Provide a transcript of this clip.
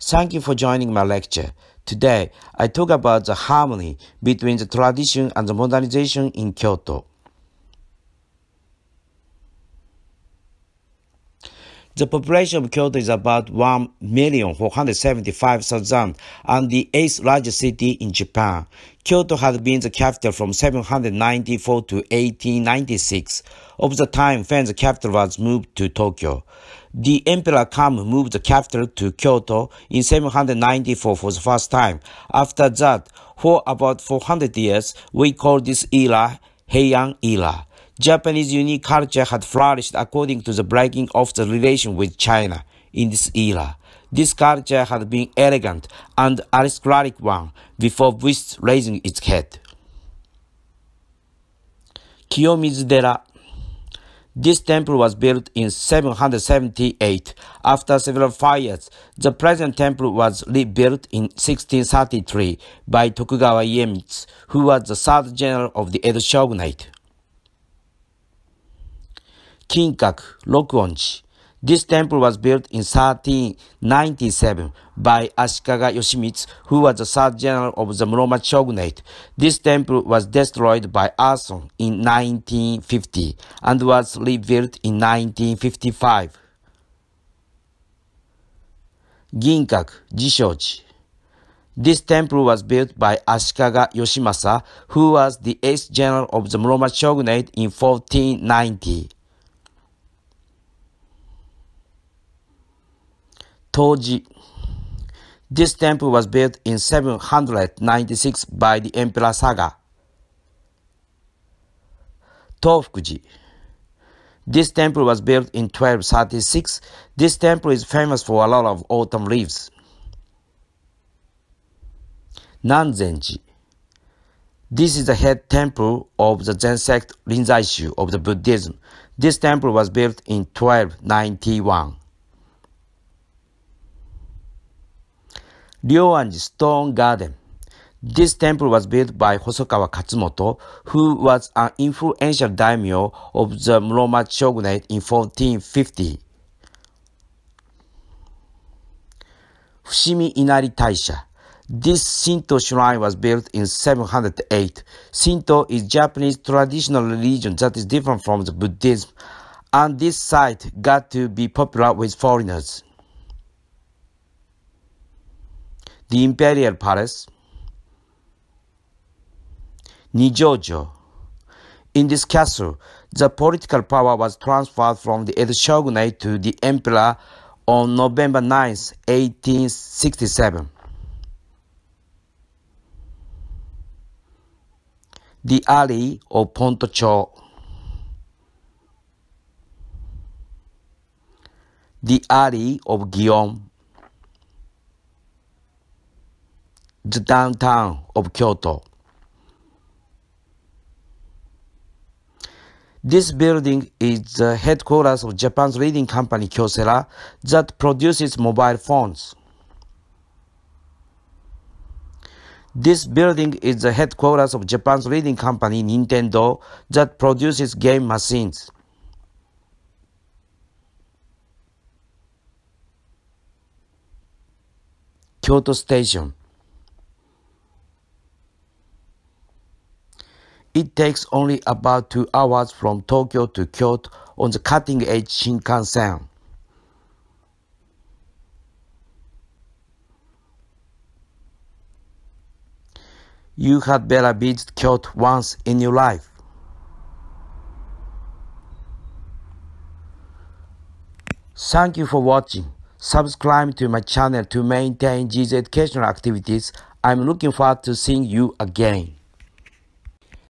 Thank you for joining my lecture. Today, I talk about the harmony between the tradition and the modernization in Kyoto. The population of Kyoto is about 1,475,000 and the eighth largest city in Japan. Kyoto had been the capital from 794 to 1896, of the time when the capital was moved to Tokyo. The Emperor Kammu moved the capital to Kyoto in 794 for the first time. After that, for about 400 years, we call this era Heian era. Japanese unique culture had flourished according to the breaking of the relation with China in this era. This culture had been elegant and aristocratic one before Buddhist raising its head. Kiyomizu-dera this temple was built in 778. After several fires, the present temple was rebuilt in 1633 by Tokugawa Iemitsu, who was the third general of the Edo shogunate. Kinkaku Rokuonji. This temple was built in 1397 by Ashikaga Yoshimitsu, who was the third general of the Muromachi shogunate. This temple was destroyed by arson in 1950 and was rebuilt in 1955. Ginkaku Jishoji. This temple was built by Ashikaga Yoshimasa, who was the eighth general of the Muromachi shogunate in 1490. Toji. This temple was built in 796 by the Emperor Saga. Tofukuji. This temple was built in 1236. This temple is famous for a lot of autumn leaves. Nanzenji. This is the head temple of the Zen sect Rinzai-shu of the Buddhism. This temple was built in 1291. Ryoanji Stone Garden. This temple was built by Hosokawa Katsumoto, who was an influential daimyo of the Muromachi shogunate in 1450. Fushimi Inari Taisha. This Shinto shrine was built in 708. Shinto is Japanese traditional religion that is different from the Buddhism, and this site got to be popular with foreigners. The imperial palace, Nijojo. In this castle, the political power was transferred from the Edo shogunate to the emperor on November 9, 1867. The alley of Pontocho. The alley of Gion. The downtown of Kyoto. This building is the headquarters of Japan's leading company Kyocera that produces mobile phones. This building is the headquarters of Japan's leading company Nintendo that produces game machines. Kyoto Station It takes only about two hours from Tokyo to Kyoto on the cutting edge Shinkansen. You had better visit Kyoto once in your life. Thank you for watching. Subscribe to my channel to maintain these educational activities. I'm looking forward to seeing you again.